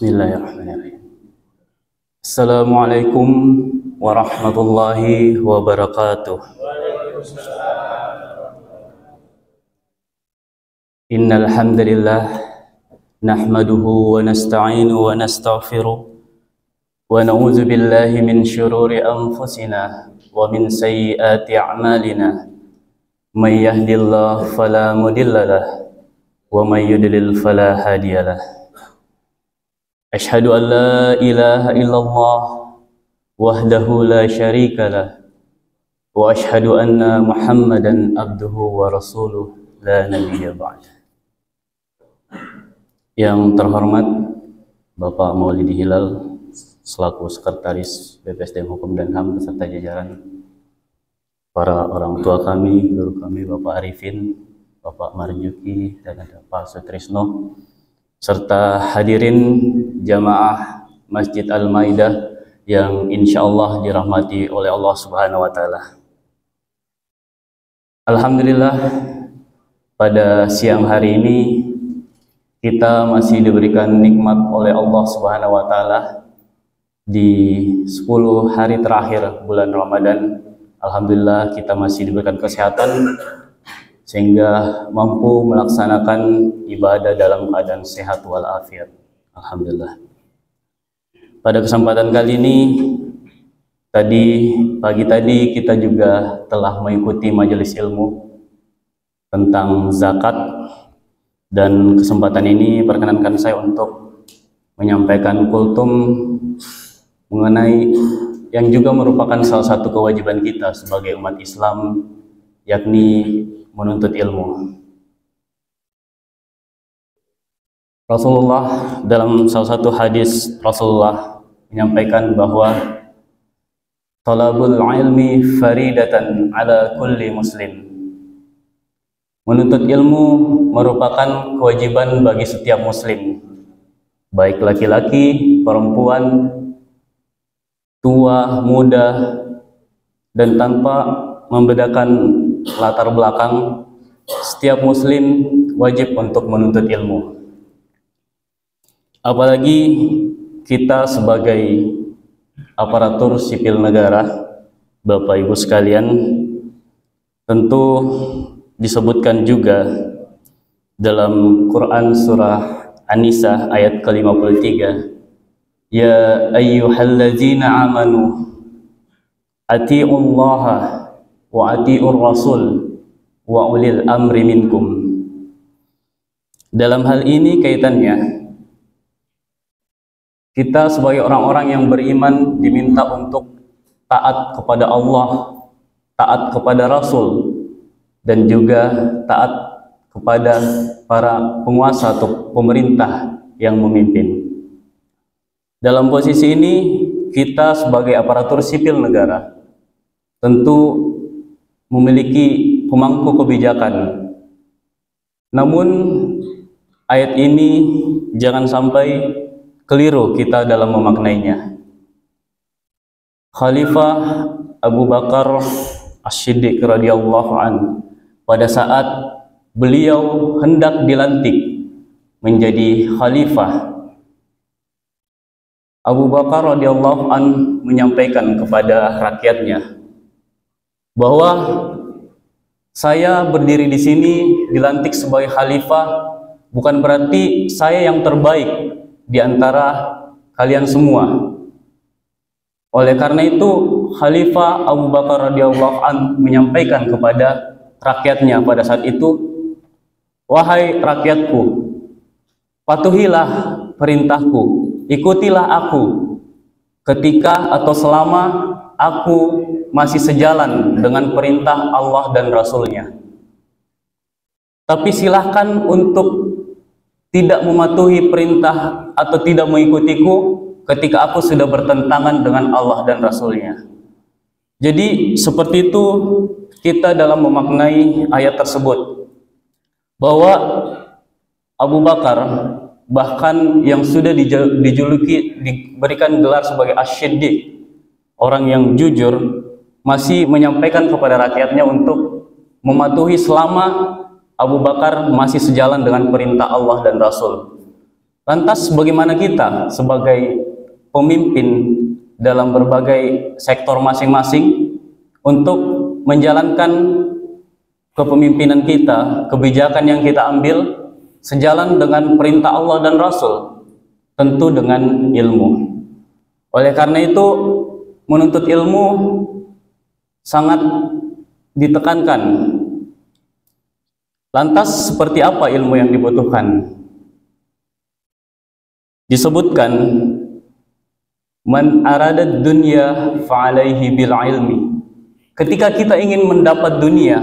Bismillahirrahmanirrahim. Assalamualaikum warahmatullahi wabarakatuh. Innal hamdalillah nahmaduhu wa nasta'inu wa nastaghfiruh wa na'udzu billahi min shururi anfusina wa min sayyiati a'malina. May yahdihillahu fala mudilla lahu wa may yudlil fala hadiya lahu. أشهد أن لا إله إلا الله وحده لا شريك له وأشهد أن abduhu wa ورسوله لا نبي بعد Yang terhormat Bapak Maulidi Hilal selaku Sekretaris BPSDM Hukum dan HAM beserta jajaran para orang tua kami, guru kami Bapak Arifin, Bapak Marjuki dan ada Pak Sutrisno serta hadirin jamaah Masjid Al-Maidah yang insya Allah dirahmati oleh Allah Subhanahu wa Ta'ala. Alhamdulillah, pada siang hari ini kita masih diberikan nikmat oleh Allah Subhanahu wa Ta'ala di 10 hari terakhir bulan Ramadan. Alhamdulillah, kita masih diberikan kesehatan sehingga mampu melaksanakan ibadah dalam keadaan sehat walafiat. Alhamdulillah. Pada kesempatan kali ini, tadi pagi tadi kita juga telah mengikuti majelis ilmu tentang zakat dan kesempatan ini perkenankan saya untuk menyampaikan kultum mengenai yang juga merupakan salah satu kewajiban kita sebagai umat Islam yakni menuntut ilmu. Rasulullah dalam salah satu hadis Rasulullah menyampaikan bahwa talabul ilmi faridatan ala kulli muslim. Menuntut ilmu merupakan kewajiban bagi setiap muslim, baik laki-laki, perempuan, tua, muda, dan tanpa membedakan latar belakang setiap muslim wajib untuk menuntut ilmu. Apalagi kita sebagai aparatur sipil negara Bapak Ibu sekalian tentu disebutkan juga dalam Quran surah An-Nisa ayat ke-53 Ya ayyuhalladzina amanu atiullaha wa atiur rasul wa ulil amri minkum. Dalam hal ini kaitannya kita sebagai orang-orang yang beriman diminta untuk taat kepada Allah, taat kepada Rasul dan juga taat kepada para penguasa atau pemerintah yang memimpin. Dalam posisi ini kita sebagai aparatur sipil negara tentu memiliki pemangku kebijakan. Namun ayat ini jangan sampai keliru kita dalam memaknainya. Khalifah Abu Bakar As-Siddiq radhiyallahu an pada saat beliau hendak dilantik menjadi khalifah Abu Bakar radhiyallahu an menyampaikan kepada rakyatnya bahwa saya berdiri di sini dilantik sebagai khalifah bukan berarti saya yang terbaik di antara kalian semua. Oleh karena itu, Khalifah Abu Bakar radhiyallahu an menyampaikan kepada rakyatnya pada saat itu, "Wahai rakyatku, patuhilah perintahku, ikutilah aku ketika atau selama aku masih sejalan dengan perintah Allah dan Rasulnya. Tapi silahkan untuk tidak mematuhi perintah atau tidak mengikutiku ketika aku sudah bertentangan dengan Allah dan Rasulnya. Jadi seperti itu kita dalam memaknai ayat tersebut bahwa Abu Bakar bahkan yang sudah dijuluki diberikan gelar sebagai asyiddiq orang yang jujur masih menyampaikan kepada rakyatnya untuk mematuhi selama Abu Bakar masih sejalan dengan perintah Allah dan Rasul. Lantas bagaimana kita sebagai pemimpin dalam berbagai sektor masing-masing untuk menjalankan kepemimpinan kita, kebijakan yang kita ambil sejalan dengan perintah Allah dan Rasul, tentu dengan ilmu. Oleh karena itu, menuntut ilmu sangat ditekankan. Lantas seperti apa ilmu yang dibutuhkan? Disebutkan man arada dunya fa'alaihi bil ilmi. Ketika kita ingin mendapat dunia,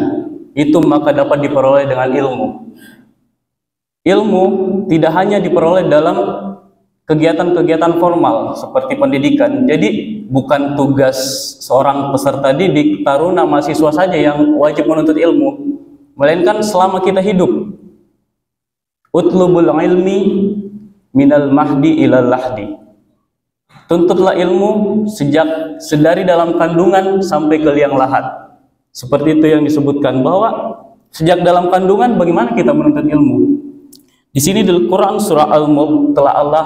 itu maka dapat diperoleh dengan ilmu. Ilmu tidak hanya diperoleh dalam kegiatan-kegiatan formal seperti pendidikan. Jadi bukan tugas seorang peserta didik, taruna, mahasiswa saja yang wajib menuntut ilmu, melainkan selama kita hidup. Utlubul ilmi minal mahdi ilal lahdi. Tuntutlah ilmu sejak sedari dalam kandungan sampai ke liang lahat. Seperti itu yang disebutkan bahwa sejak dalam kandungan bagaimana kita menuntut ilmu. Di sini di Quran surah Al-Mulk telah Allah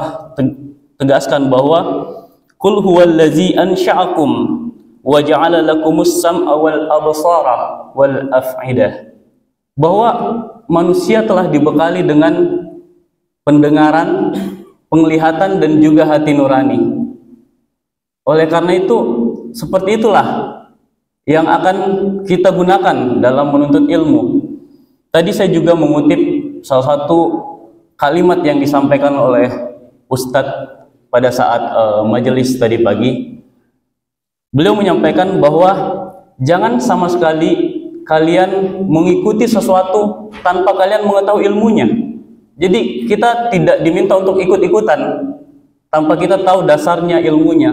tegaskan bahwa Kul huwallazi ansha'akum wa ja'ala lakumus sam'a wal absara wal af'idah. Bahwa manusia telah dibekali dengan pendengaran, penglihatan dan juga hati nurani. Oleh karena itu, seperti itulah yang akan kita gunakan dalam menuntut ilmu. Tadi saya juga mengutip salah satu kalimat yang disampaikan oleh Ustadz pada saat uh, majelis tadi pagi. Beliau menyampaikan bahwa jangan sama sekali kalian mengikuti sesuatu tanpa kalian mengetahui ilmunya. Jadi kita tidak diminta untuk ikut-ikutan tanpa kita tahu dasarnya ilmunya.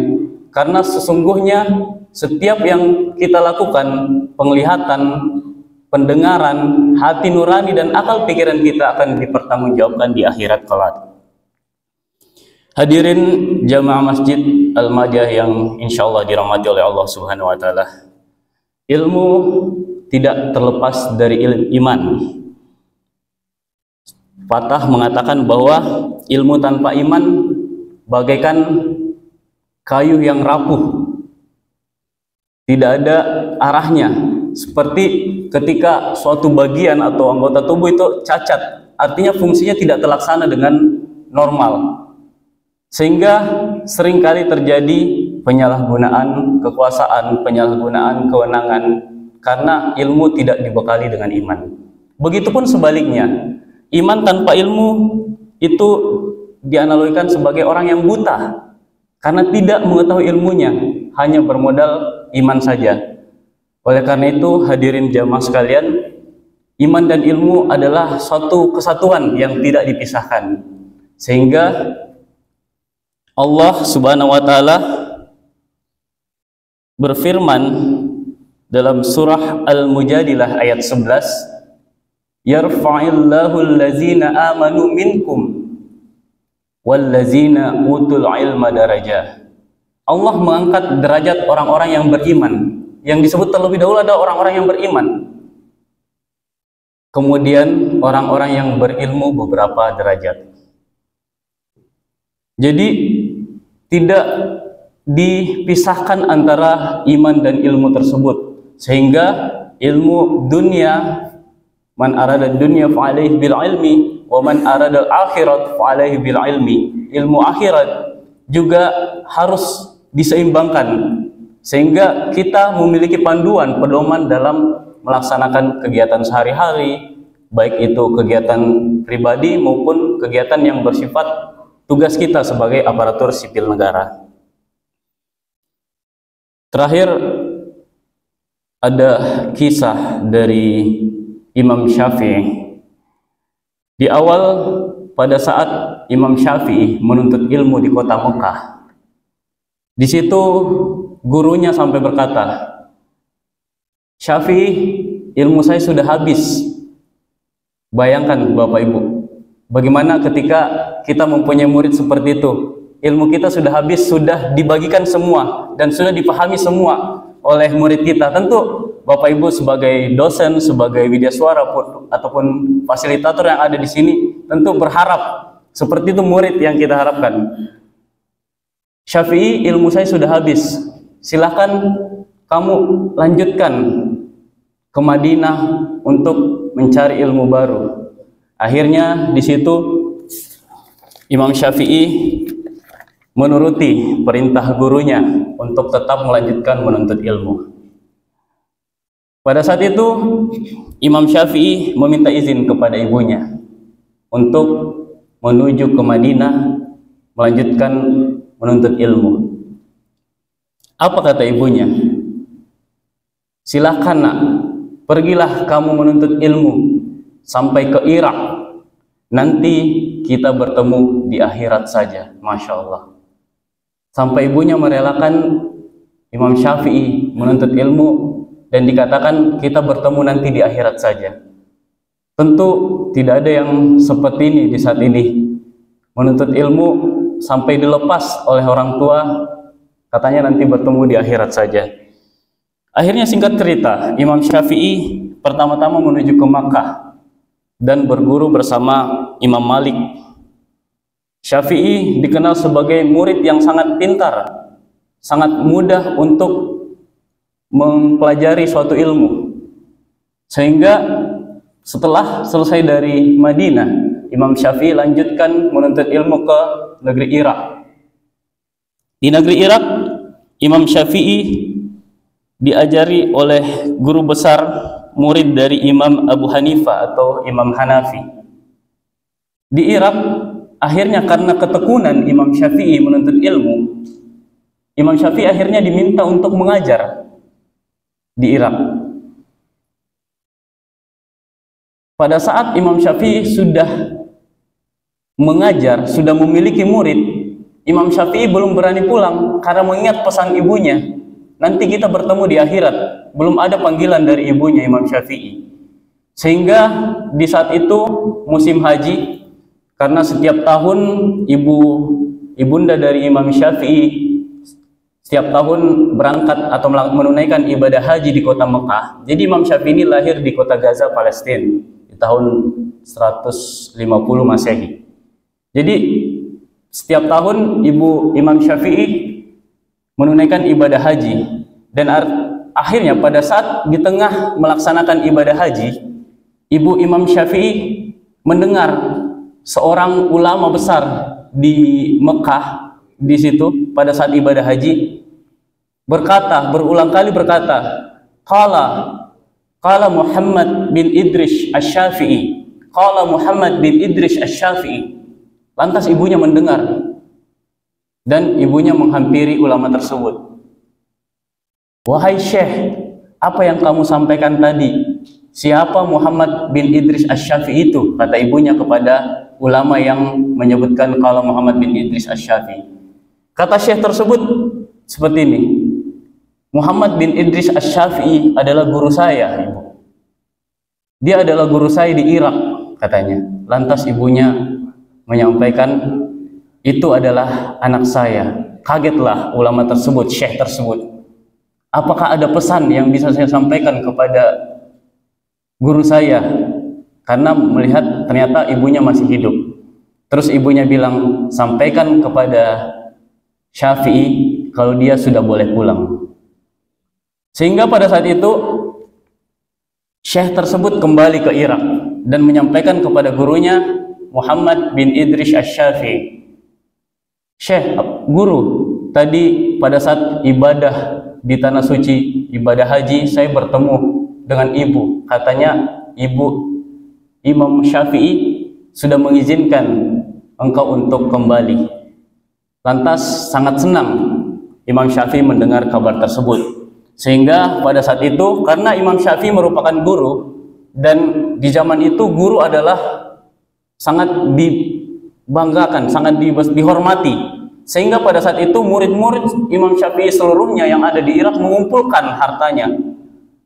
Karena sesungguhnya setiap yang kita lakukan, penglihatan, pendengaran, hati nurani dan akal pikiran kita akan dipertanggungjawabkan di akhirat kelak. Hadirin jamaah masjid Al-Majah yang insya Allah dirahmati oleh Allah Subhanahu wa taala. Ilmu tidak terlepas dari iman. Fatah mengatakan bahwa ilmu tanpa iman bagaikan kayu yang rapuh tidak ada arahnya seperti ketika suatu bagian atau anggota tubuh itu cacat artinya fungsinya tidak terlaksana dengan normal. Sehingga sering kali terjadi penyalahgunaan kekuasaan penyalahgunaan kewenangan karena ilmu tidak dibekali dengan iman. Begitupun sebaliknya iman tanpa ilmu itu dianalogikan sebagai orang yang buta. Karena tidak mengetahui ilmunya hanya bermodal iman saja. Oleh karena itu, hadirin jamaah sekalian, iman dan ilmu adalah suatu kesatuan yang tidak dipisahkan. Sehingga Allah Subhanahu wa taala berfirman dalam surah Al-Mujadilah ayat 11, "Yarfa'illahu allazina amanu minkum wallazina utul ilma darajah." Allah mengangkat derajat orang-orang yang beriman. Yang disebut terlebih dahulu adalah orang-orang yang beriman. Kemudian orang-orang yang berilmu beberapa derajat. Jadi tidak dipisahkan antara iman dan ilmu tersebut sehingga ilmu dunia man arada dunya fa'alaihi bil ilmi wa man arada akhirat fa'alaihi bil ilmi ilmu akhirat juga harus diseimbangkan sehingga kita memiliki panduan pedoman dalam melaksanakan kegiatan sehari-hari baik itu kegiatan pribadi maupun kegiatan yang bersifat tugas kita sebagai aparatur sipil negara. Terakhir ada kisah dari Imam Syafi'i. Di awal pada saat Imam Syafi'i menuntut ilmu di kota Mekah di situ gurunya sampai berkata, Syafi'i, ilmu saya sudah habis. Bayangkan Bapak Ibu, bagaimana ketika kita mempunyai murid seperti itu. Ilmu kita sudah habis, sudah dibagikan semua dan sudah dipahami semua oleh murid kita. Tentu Bapak Ibu sebagai dosen, sebagai widya suara ataupun fasilitator yang ada di sini tentu berharap Seperti itu murid yang kita harapkan. Syafi'i ilmu saya sudah habis. Silahkan kamu lanjutkan ke Madinah untuk mencari ilmu baru. Akhirnya di situ Imam Syafi'i menuruti perintah gurunya untuk tetap melanjutkan menuntut ilmu. Pada saat itu Imam Syafi'i meminta izin kepada ibunya untuk menuju ke Madinah melanjutkan menuntut ilmu. Apa kata ibunya? Silahkan nak, pergilah kamu menuntut ilmu sampai ke Irak. Nanti kita bertemu di akhirat saja. Masya Allah. Sampai ibunya merelakan Imam Syafi'i menuntut ilmu dan dikatakan kita bertemu nanti di akhirat saja. Tentu tidak ada yang seperti ini di saat ini. Menuntut ilmu sampai dilepas oleh orang tua, katanya nanti bertemu di akhirat saja. Akhirnya singkat cerita, Imam Syafi'i pertama-tama menuju ke Makkah dan berguru bersama Imam Malik Syafi'i dikenal sebagai murid yang sangat pintar, sangat mudah untuk mempelajari suatu ilmu. Sehingga setelah selesai dari Madinah, Imam Syafi'i lanjutkan menuntut ilmu ke negeri Irak. Di negeri Irak, Imam Syafi'i diajari oleh guru besar murid dari Imam Abu Hanifah atau Imam Hanafi. Di Irak, akhirnya karena ketekunan Imam Syafi'i menuntut ilmu, Imam Syafi'i akhirnya diminta untuk mengajar di Irak. Pada saat Imam Syafi'i sudah mengajar, sudah memiliki murid, Imam Syafi'i belum berani pulang karena mengingat pesan ibunya. Nanti kita bertemu di akhirat. Belum ada panggilan dari ibunya Imam Syafi'i. Sehingga di saat itu musim haji karena setiap tahun ibu ibunda dari Imam Syafi'i setiap tahun berangkat atau menunaikan ibadah haji di kota Mekah. Jadi Imam Syafi'i ini lahir di kota Gaza, Palestina di tahun 150 Masehi. Jadi setiap tahun ibu Imam Syafi'i menunaikan ibadah haji. Dan akhirnya pada saat di tengah melaksanakan ibadah haji, ibu Imam Syafi'i mendengar seorang ulama besar di Mekah di situ pada saat ibadah haji berkata berulang kali berkata qala qala Muhammad bin Idris Asy-Syafi'i qala Muhammad bin Idris Asy-Syafi'i lantas ibunya mendengar dan ibunya menghampiri ulama tersebut wahai syekh apa yang kamu sampaikan tadi siapa Muhammad bin Idris Asy-Syafi'i itu kata ibunya kepada ulama yang menyebutkan kalau Muhammad bin Idris Asy-Syafi'i. Kata Syekh tersebut seperti ini. Muhammad bin Idris Asy-Syafi'i adalah guru saya. Dia adalah guru saya di Irak, katanya. Lantas ibunya menyampaikan itu adalah anak saya. Kagetlah ulama tersebut, syekh tersebut. Apakah ada pesan yang bisa saya sampaikan kepada guru saya karena melihat ternyata ibunya masih hidup. Terus ibunya bilang, sampaikan kepada Syafi'i kalau dia sudah boleh pulang. Sehingga pada saat itu Syekh tersebut kembali ke Irak dan menyampaikan kepada gurunya Muhammad bin Idris Asy-Syafi'i. Syekh, guru, tadi pada saat ibadah di tanah suci, ibadah haji, saya bertemu dengan ibu. Katanya ibu Imam Syafi'i sudah mengizinkan engkau untuk kembali. Lantas sangat senang Imam Syafi'i mendengar kabar tersebut. Sehingga pada saat itu karena Imam Syafi'i merupakan guru dan di zaman itu guru adalah sangat dibanggakan, sangat di, dihormati. Sehingga pada saat itu murid-murid Imam Syafi'i seluruhnya yang ada di Irak mengumpulkan hartanya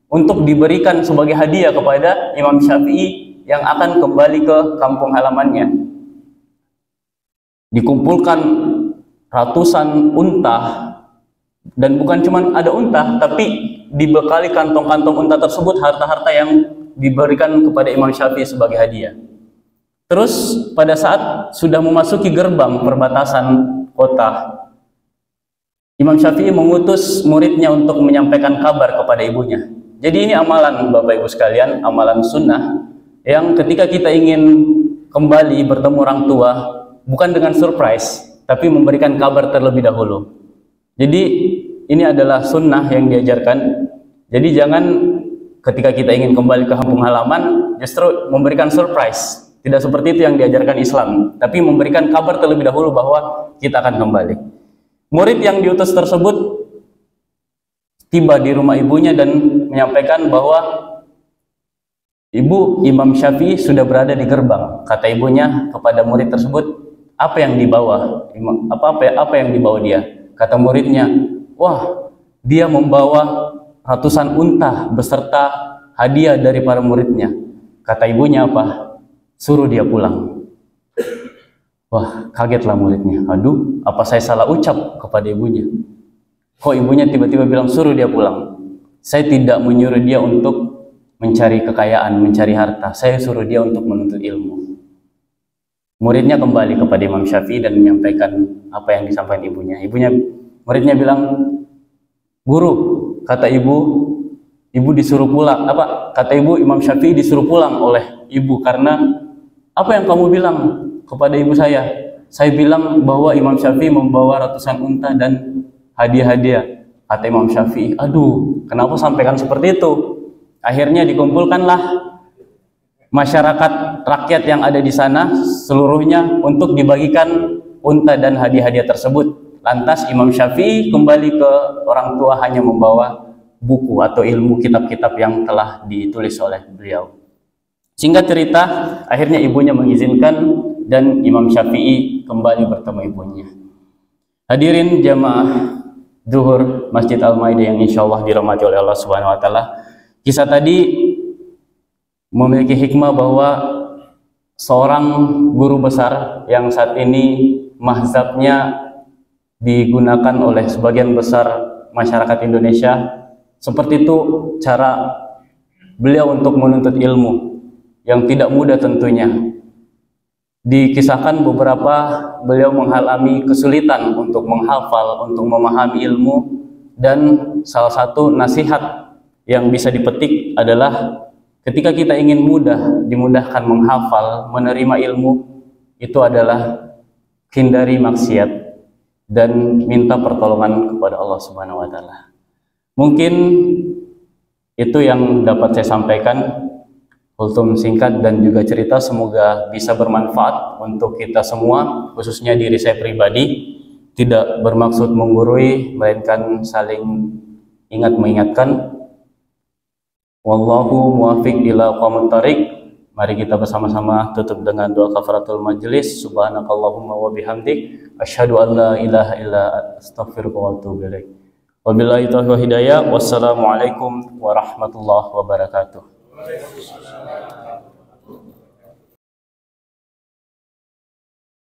untuk diberikan sebagai hadiah kepada Imam Syafi'i yang akan kembali ke kampung halamannya. Dikumpulkan ratusan unta dan bukan cuma ada unta tapi dibekali kantong-kantong unta tersebut harta-harta yang diberikan kepada Imam Syafi'i sebagai hadiah. Terus pada saat sudah memasuki gerbang perbatasan kota, Imam Syafi'i mengutus muridnya untuk menyampaikan kabar kepada ibunya. Jadi ini amalan Bapak Ibu sekalian, amalan sunnah yang ketika kita ingin kembali bertemu orang tua bukan dengan surprise, tapi memberikan kabar terlebih dahulu. Jadi ini adalah sunnah yang diajarkan. Jadi jangan ketika kita ingin kembali ke kampung halaman justru memberikan surprise. Tidak seperti itu yang diajarkan Islam, tapi memberikan kabar terlebih dahulu bahwa kita akan kembali. Murid yang diutus tersebut tiba di rumah ibunya dan menyampaikan bahwa ibu Imam Syafi'i sudah berada di gerbang. Kata ibunya kepada murid tersebut, apa yang dibawa? Apa apa apa yang dibawa dia? Kata muridnya, wah dia membawa ratusan unta beserta hadiah dari para muridnya. Kata ibunya apa? Suruh dia pulang. Wah, kagetlah muridnya. Aduh, apa saya salah ucap kepada ibunya? Kok ibunya tiba-tiba bilang suruh dia pulang? Saya tidak menyuruh dia untuk mencari kekayaan, mencari harta. Saya suruh dia untuk menuntut ilmu. Muridnya kembali kepada Imam Syafi'i dan menyampaikan apa yang disampaikan ibunya. Ibunya muridnya bilang, "Guru, kata ibu, ibu disuruh pulang. Apa? Kata ibu Imam Syafi'i disuruh pulang oleh ibu karena apa yang kamu bilang kepada ibu saya? Saya bilang bahwa Imam Syafi'i membawa ratusan unta dan hadiah-hadiah. Kata Imam Syafi'i, "Aduh, kenapa sampaikan seperti itu?" Akhirnya dikumpulkanlah masyarakat rakyat yang ada di sana seluruhnya untuk dibagikan unta dan hadiah-hadiah tersebut. Lantas Imam Syafi'i kembali ke orang tua hanya membawa buku atau ilmu kitab-kitab yang telah ditulis oleh beliau. Singkat cerita, akhirnya ibunya mengizinkan dan Imam Syafi'i kembali bertemu ibunya. Hadirin jamaah zuhur Masjid Al-Maidah yang insya Allah dirahmati oleh Allah Subhanahu Wa Taala. Kisah tadi memiliki hikmah bahwa seorang guru besar yang saat ini mazhabnya digunakan oleh sebagian besar masyarakat Indonesia seperti itu cara beliau untuk menuntut ilmu yang tidak mudah tentunya dikisahkan beberapa beliau mengalami kesulitan untuk menghafal untuk memahami ilmu dan salah satu nasihat yang bisa dipetik adalah Ketika kita ingin mudah, dimudahkan menghafal, menerima ilmu, itu adalah hindari maksiat dan minta pertolongan kepada Allah Subhanahu wa taala. Mungkin itu yang dapat saya sampaikan kultum singkat dan juga cerita semoga bisa bermanfaat untuk kita semua khususnya diri saya pribadi tidak bermaksud menggurui melainkan saling ingat mengingatkan Wallahu muwafiq ila tariq. Mari kita bersama-sama tutup dengan doa kafaratul majlis. Subhanakallahumma wa bihamdik asyhadu an la ilaha illa astaghfiruka wa atubu ilaik. Wabillahi taufiq hidayah. Wassalamualaikum warahmatullahi wabarakatuh. Amém.